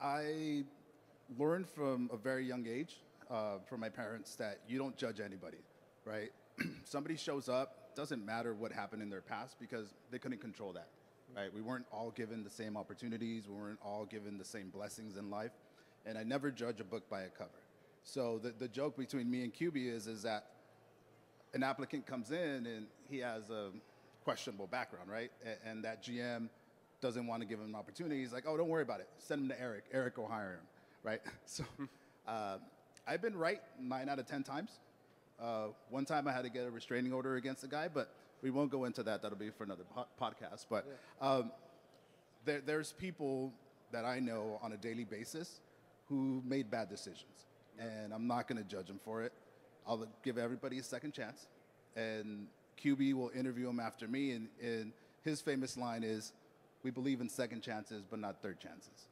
I learned from a very young age uh, from my parents that you don't judge anybody, right? Somebody shows up, doesn't matter what happened in their past because they couldn't control that, right? We weren't all given the same opportunities, we weren't all given the same blessings in life, and I never judge a book by a cover. So the, the joke between me and QB is, is that an applicant comes in and he has a questionable background, right? A- And that GM doesn't want to give him an opportunity. He's like, oh, don't worry about it. Send him to Eric. Eric will hire him, right? So uh, I've been right nine out of 10 times. Uh, one time I had to get a restraining order against the guy, but we won't go into that. That'll be for another po- podcast. But um, there, there's people that I know on a daily basis who made bad decisions, and I'm not going to judge them for it. I'll give everybody a second chance, and QB will interview him after me, and, and his famous line is, "We believe in second chances, but not third chances."